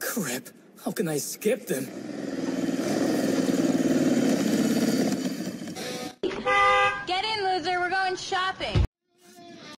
Crap, how can I skip them? Get in, loser, we're going shopping.